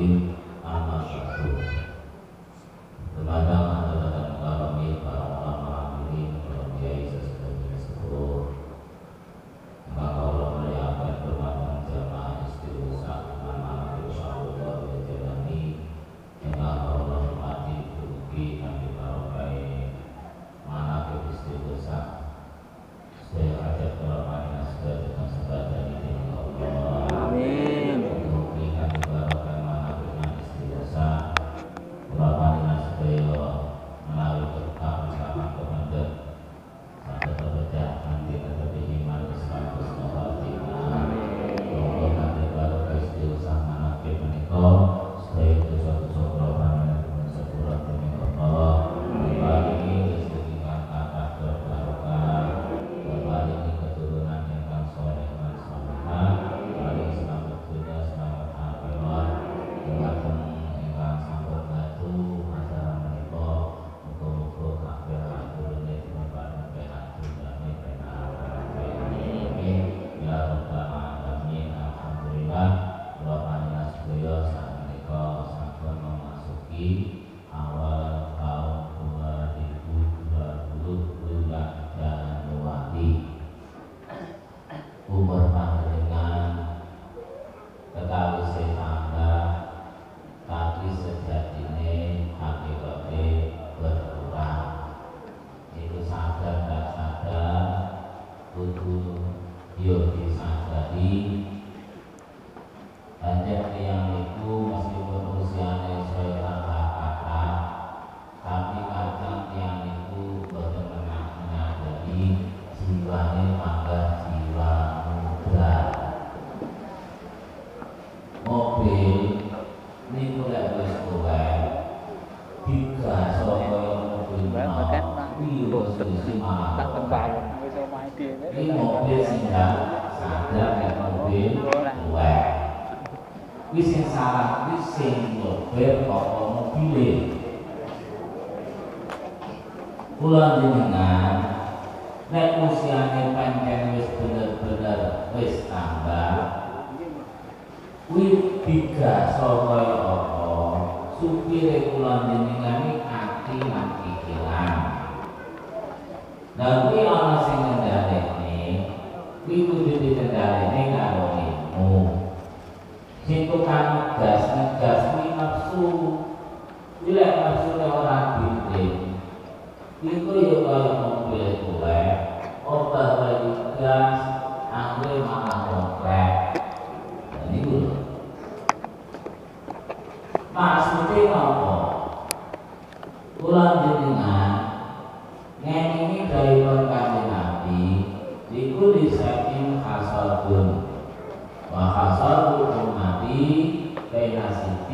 Rabbil Amasyakur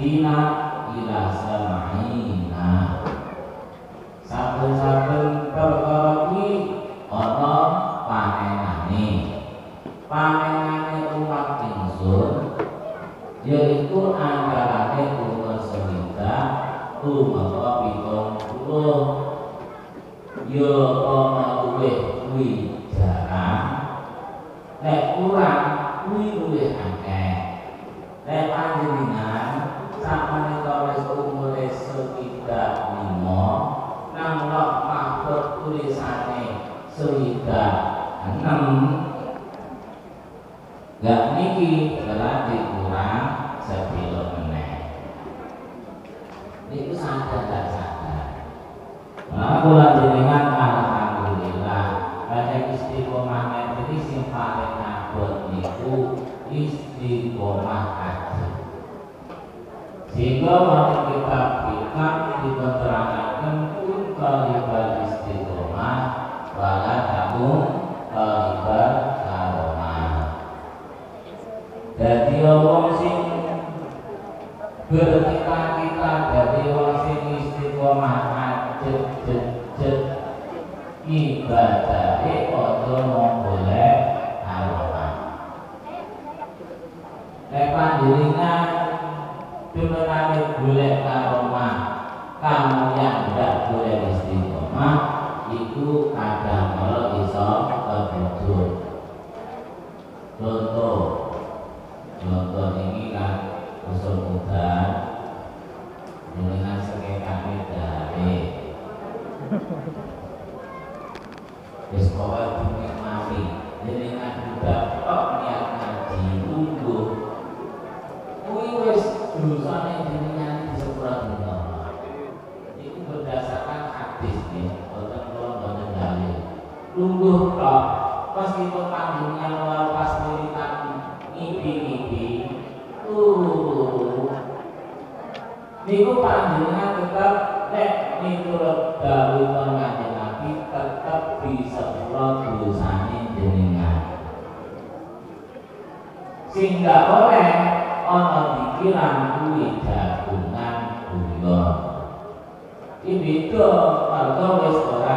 天啦、orang yang tidak boleh istiqomah itu ada kalau bisa kebudut contoh contoh ini kan usul mudah dengan sengketa dari Wis kowe bumi mati. Jenengan ngipi-ngipi. Turu niku panjenengan tetap nek miturut dawuh kanjeng Nabi kula dosane jenengan. Sing gak oleh ana pikiran kuwi jagungan iki beda wis ora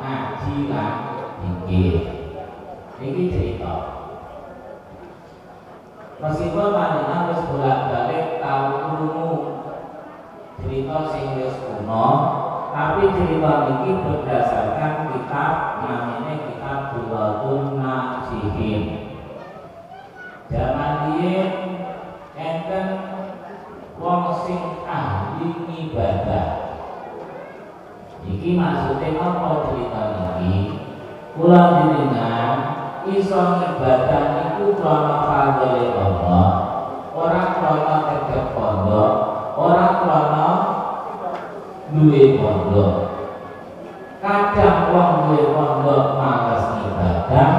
ngaji lan dikir iki cerita. Meskipun panjenengan wis bolak-balik tau krungu cerita sing wis kuno tapi cerita ini berdasarkan kitab namanya kitab Bulatun Nasihin zaman dia enten wong sing ahli ibadah iki maksudnya apa cerita ini kula jenengan iso ibadah iku krana fadhile Allah ora krana tetep pondok ora krana duwe pondok. Kadang wong duwe pondok males ibadah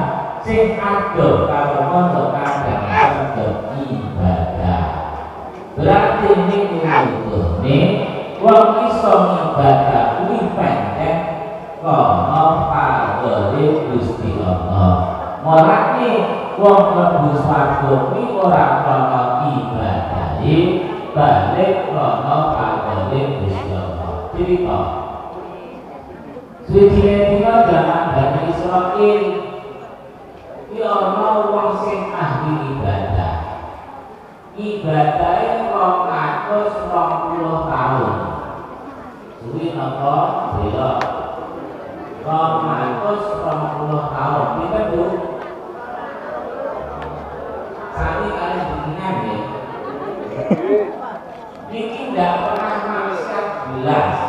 sing ado karo pondok kadang sedek ibadah. Berarti niku nutune wong iso ibadah kuwi pendek kono fadhile Gusti Allah Mulane wong mlebu swarga kuwi ora krana ibadahe balik krana fadhile Gusti Allah. Cerita. Suci dina zaman Bani Israil Iki ana wong sing ahli ibadah. Ibadahe 220 tahun. Suwi napa? Belok 220 tahun. Kita Bu Sami kali bikinan ya? Niki tidak pernah maksiat belas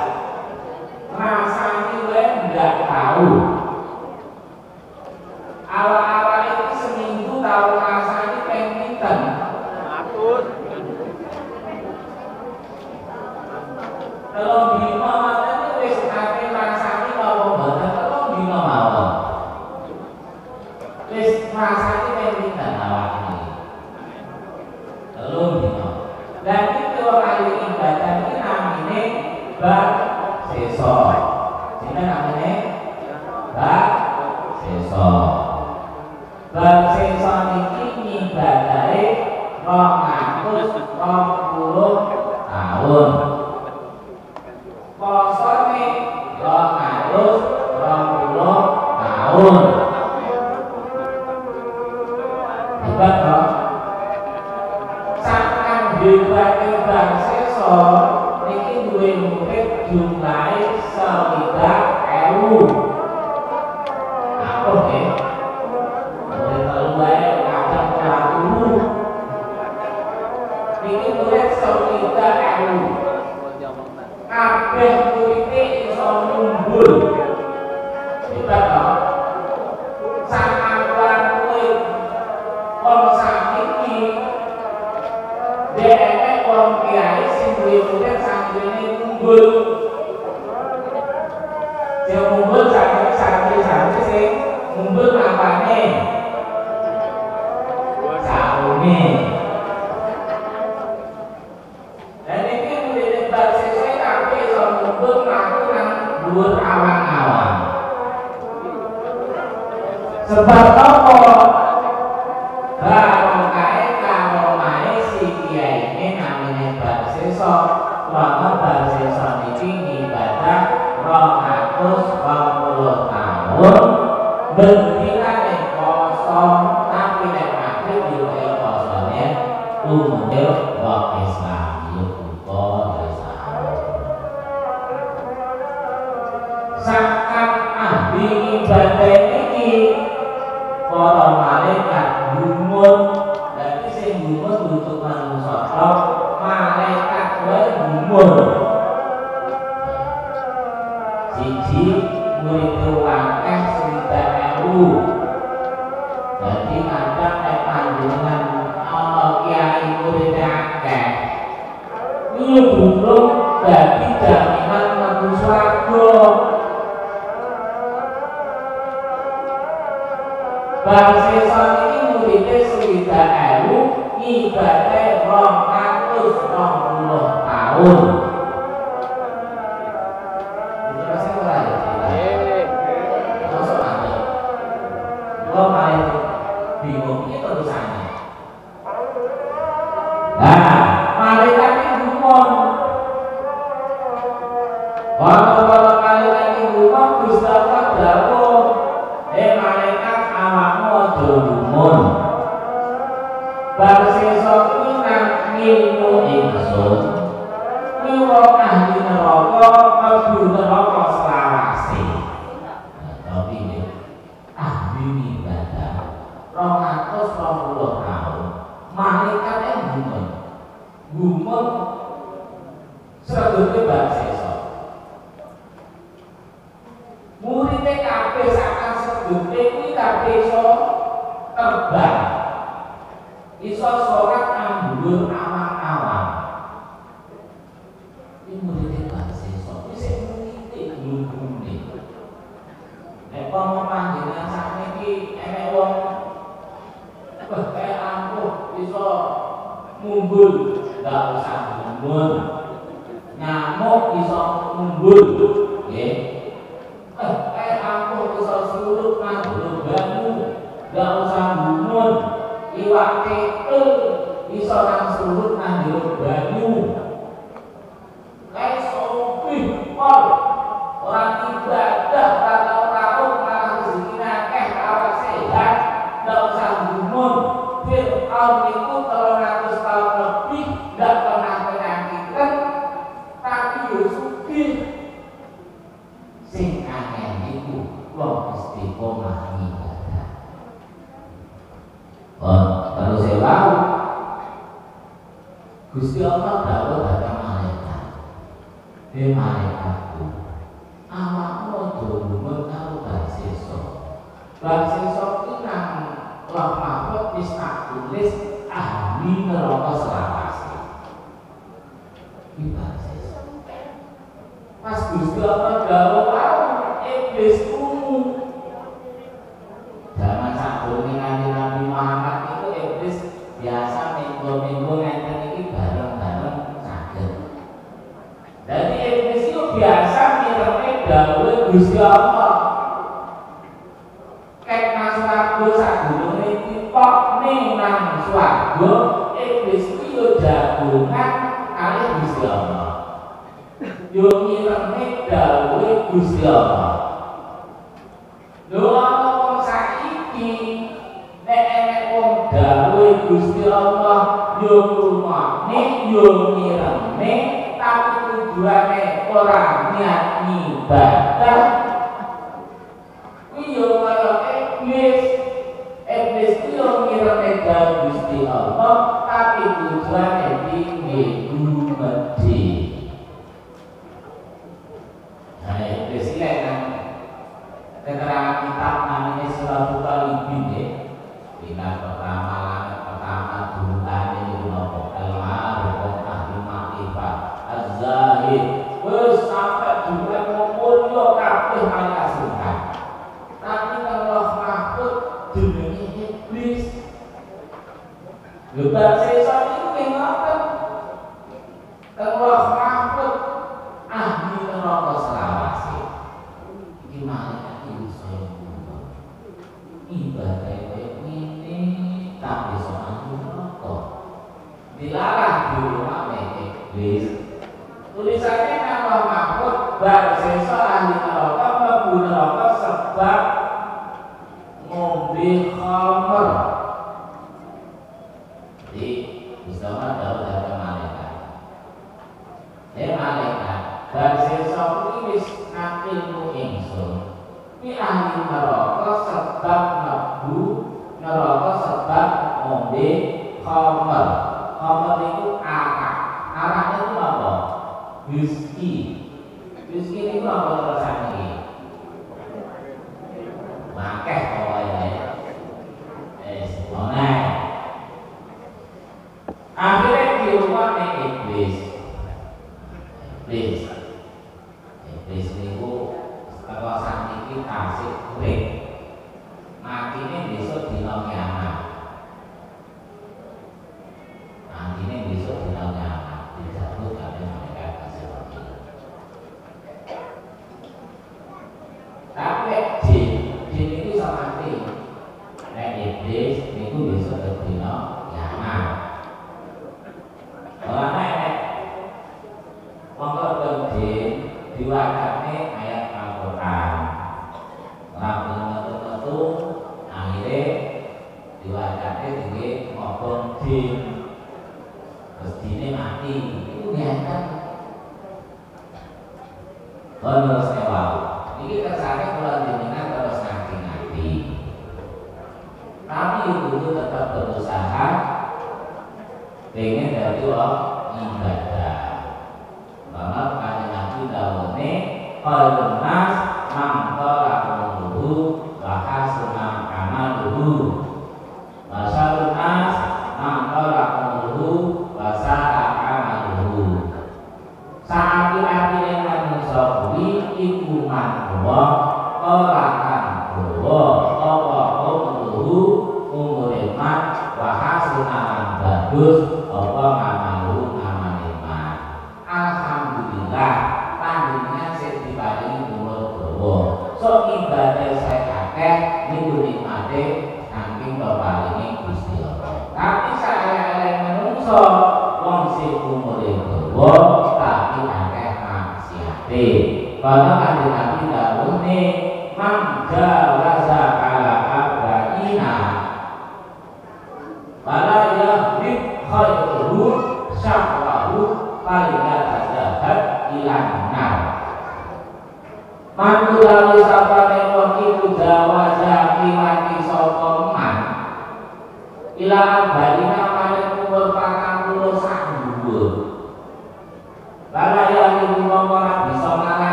seso. Ini namanya bak seso. Bak seso ini ibadahnya rong atus rong puluh tahun. 得了 buscar trabalhos, eles, ah, pengen dari ibadah. Maka kanjeng Nabi dawuhne kalau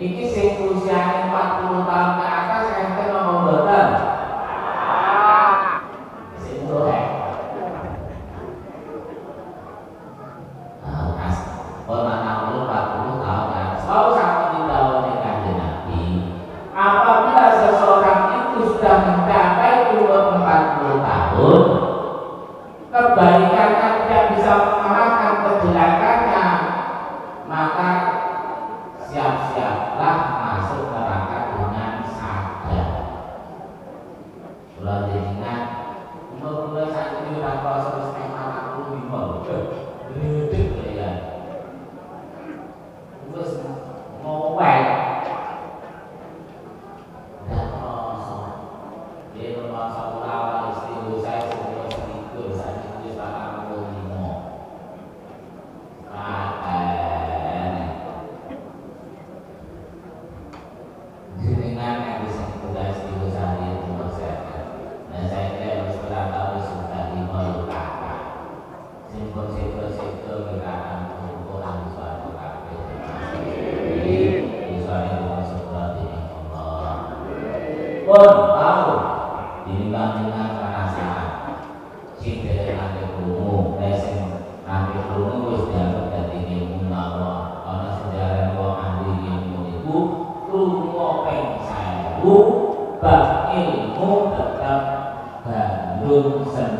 It is a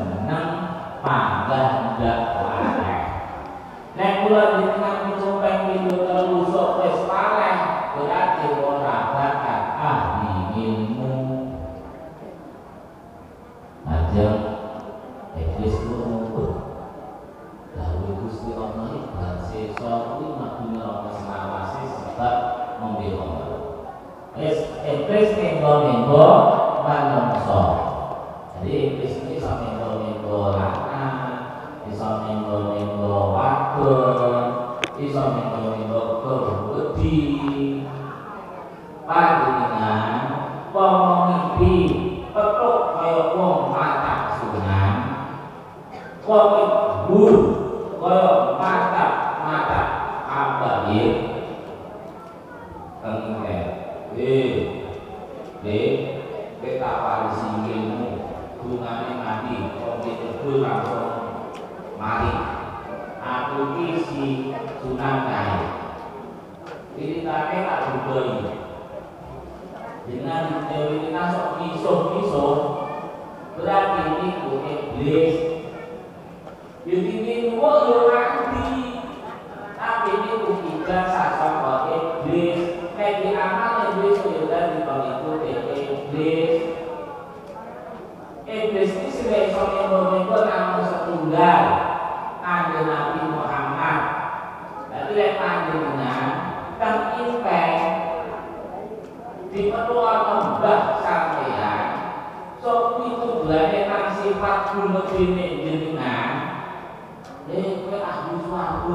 seneng panggah ndak larang eh. nek kula jenengan mencopeng di petualang mbah sampean. So itu belane nang sifat gumedine jenengan eh kowe ahli swarga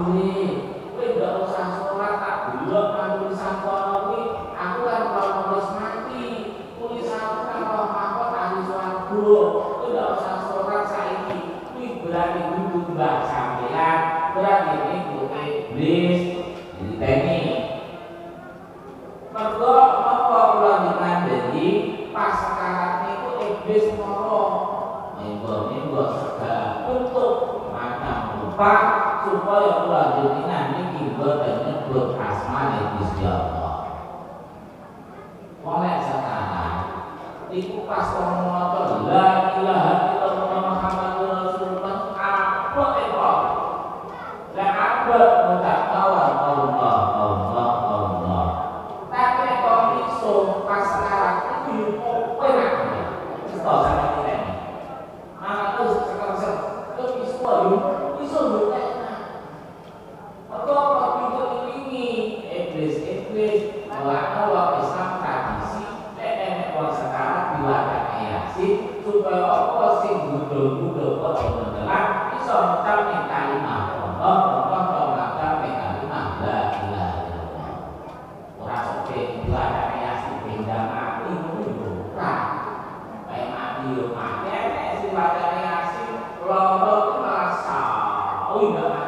tahu nggak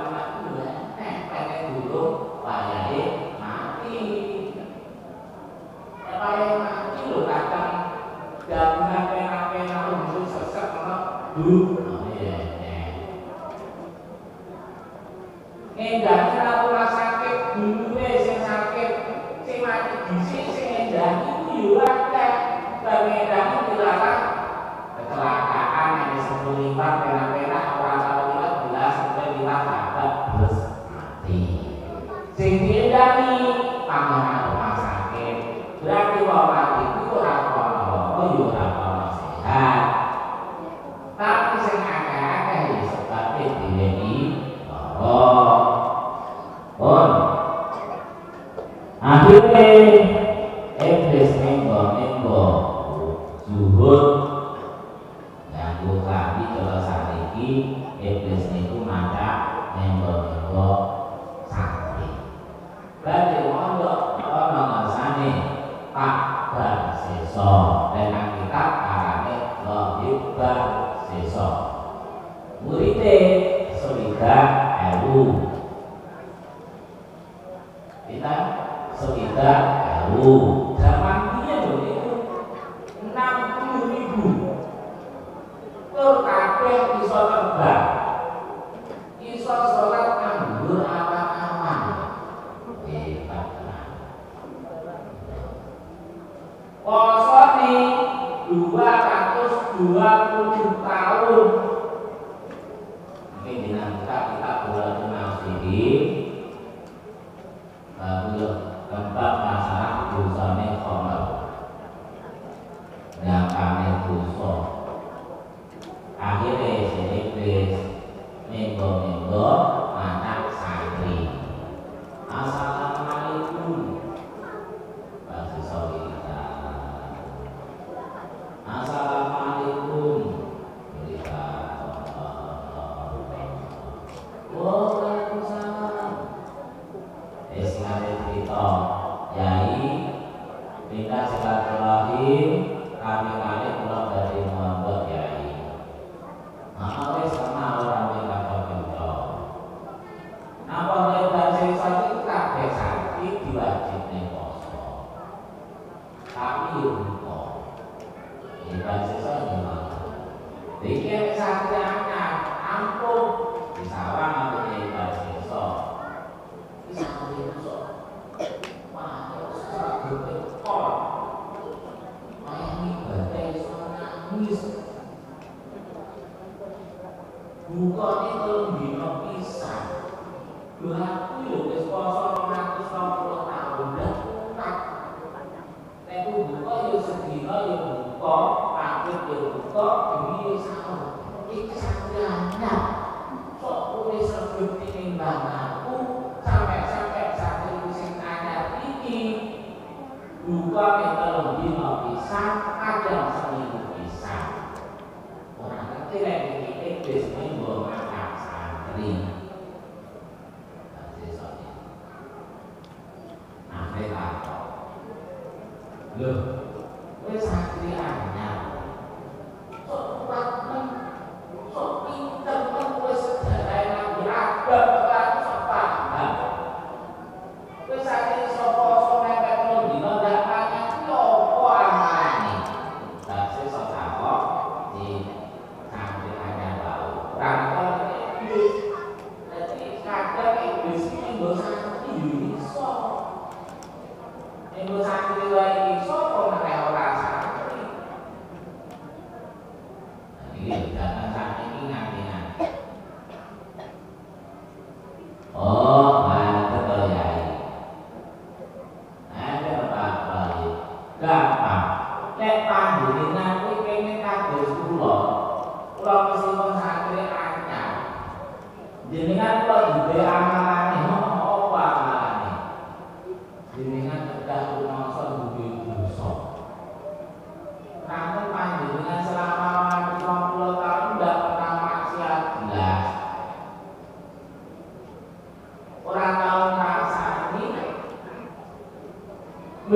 Posone 220 tahun.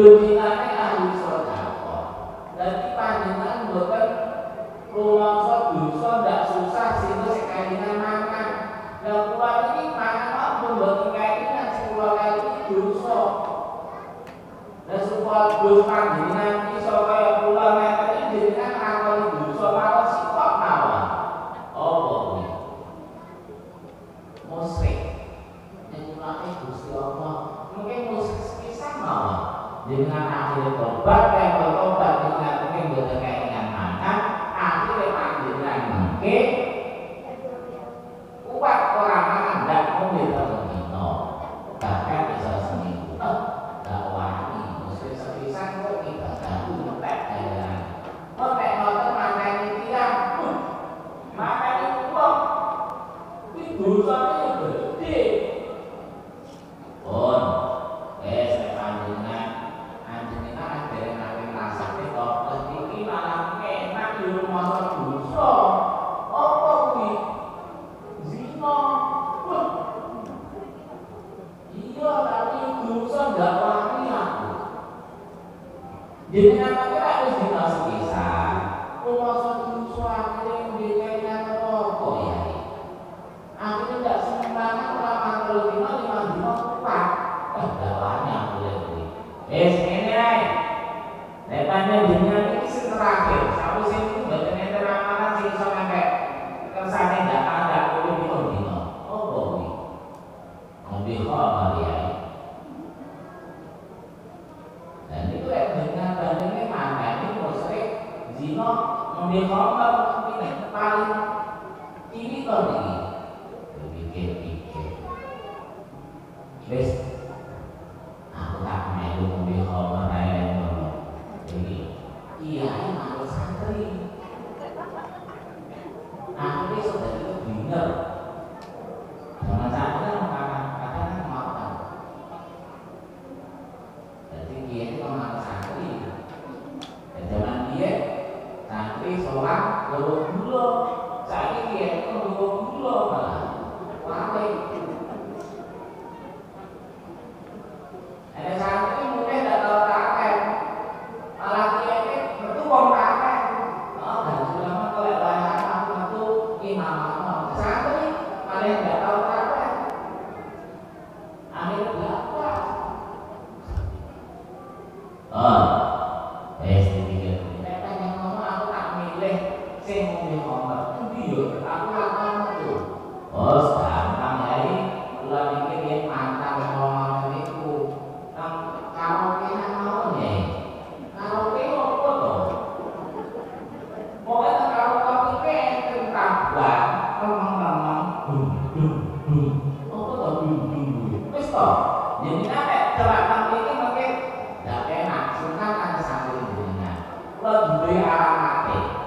Jumilane ahli sodako Berarti panjenengan bukan Rumongso dosa ndak susah Sehingga sekalinya makan dan kuat ini makan kok Membuat kainan sepuluh kali ini dosa Dan sepuluh dosa panjenengan Bisa kaya jenengan. Kula duwe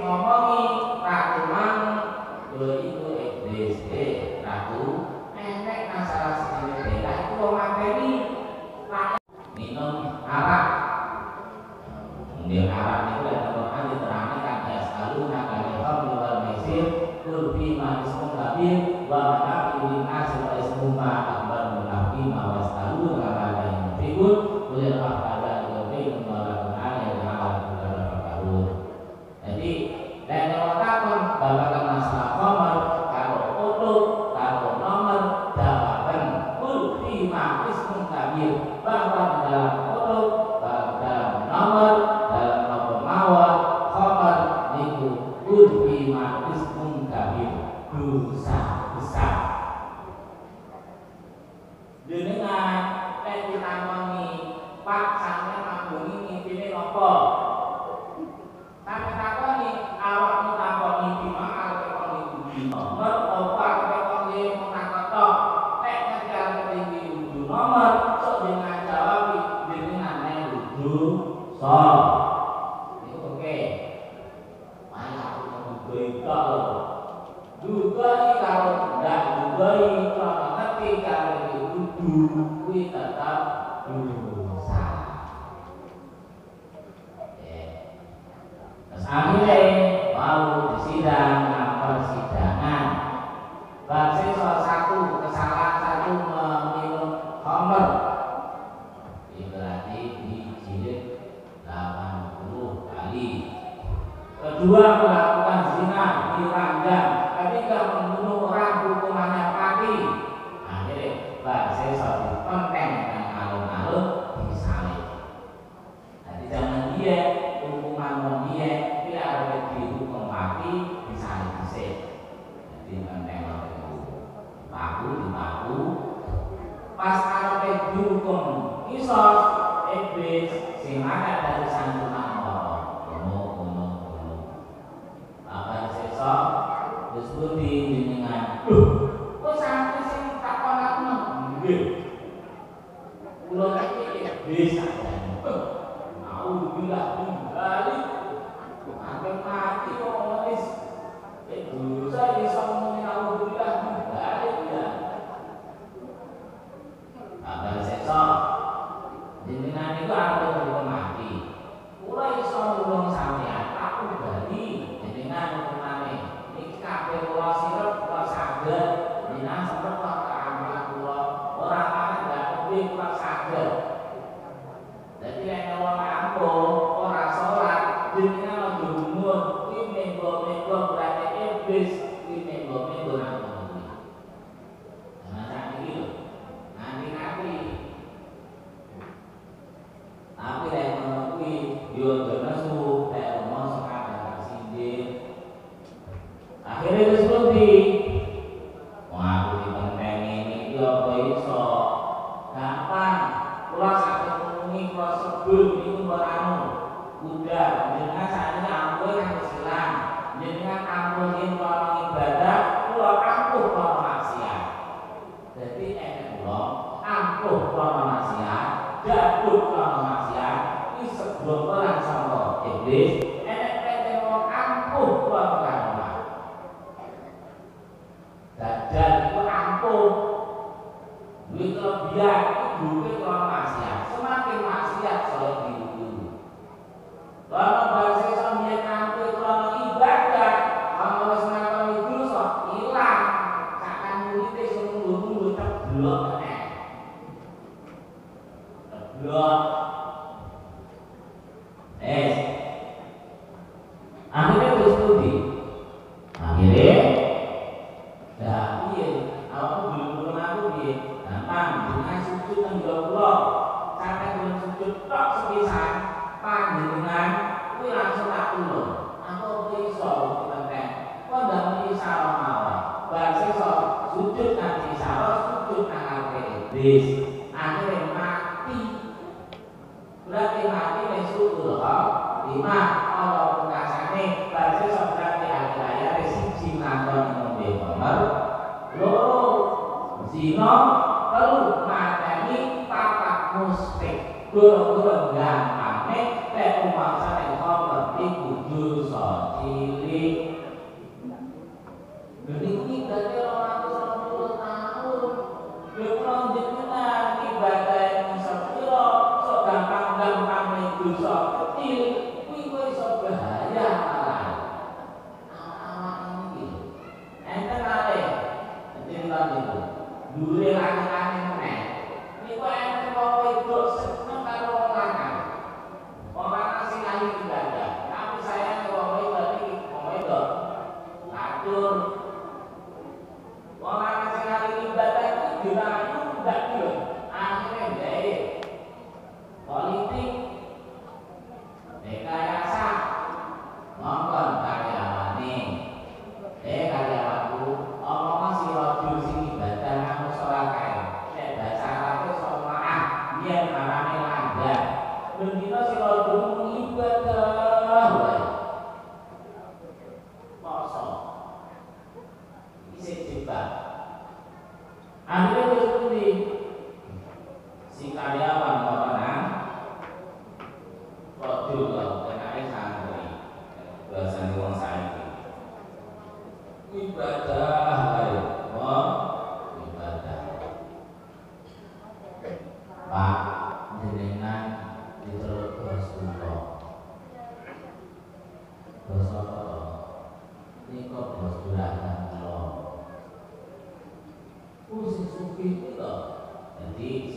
ngomongi ratu mang iku iblis eh ratu. Enek masalah sedene bela iku wong mateni minum arak. Minum arak niku lan Quran diterangi kan ya selalu nakal khamr wal Mesir kul fi ma ismun dua apa? the sạch đường thường làm hẳn nét vẹn ông hoàng gia thành con và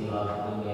Jadi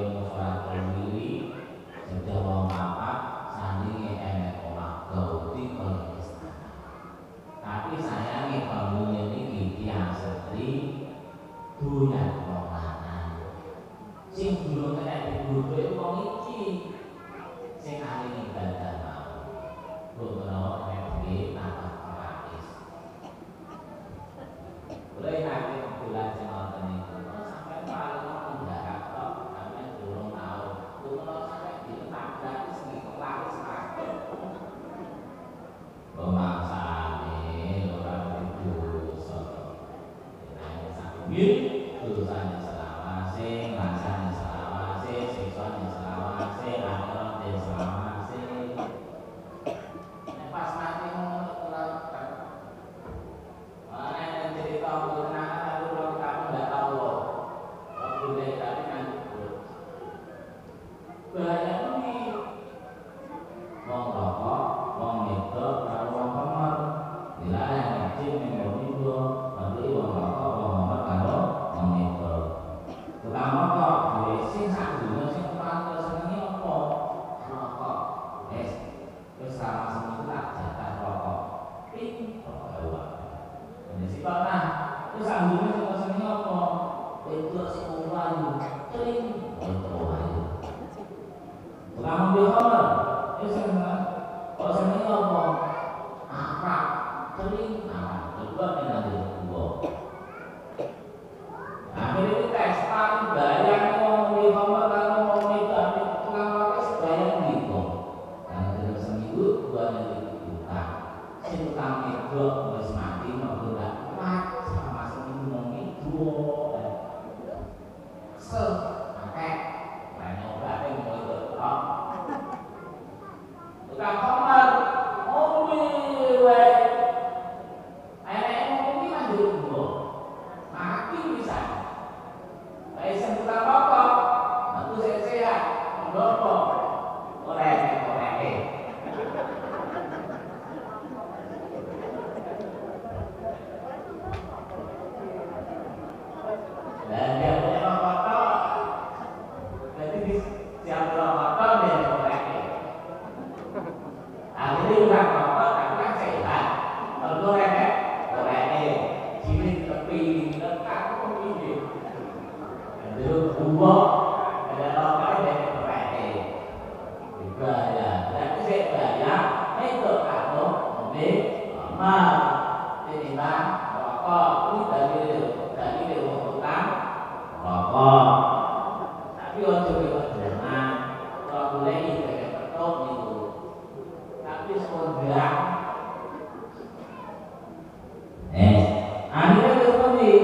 gì?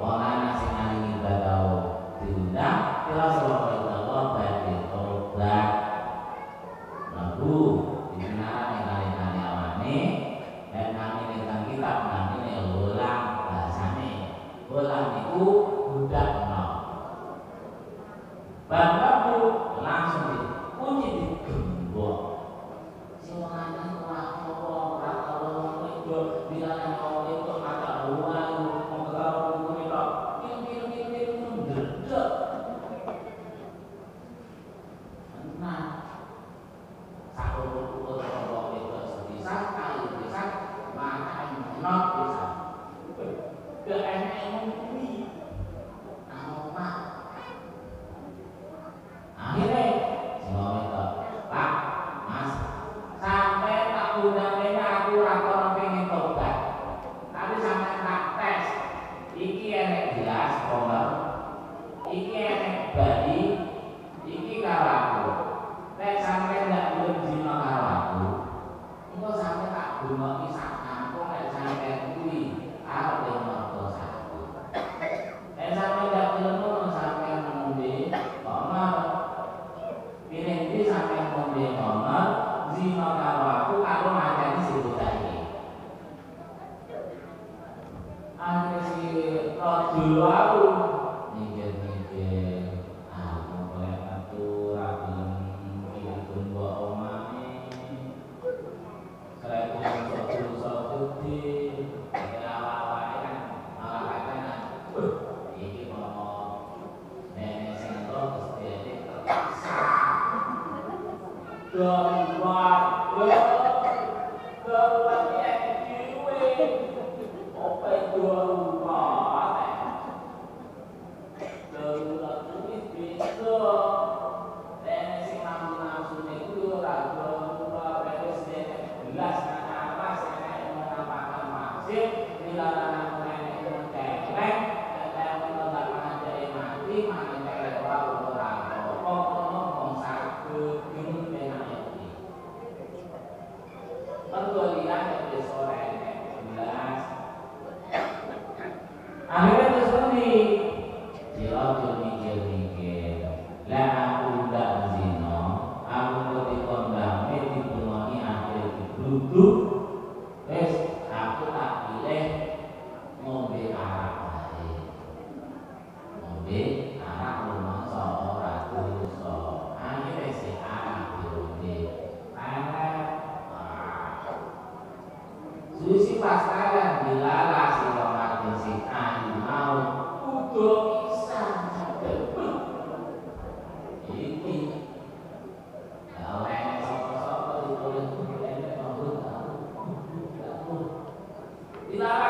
Còn ai Love.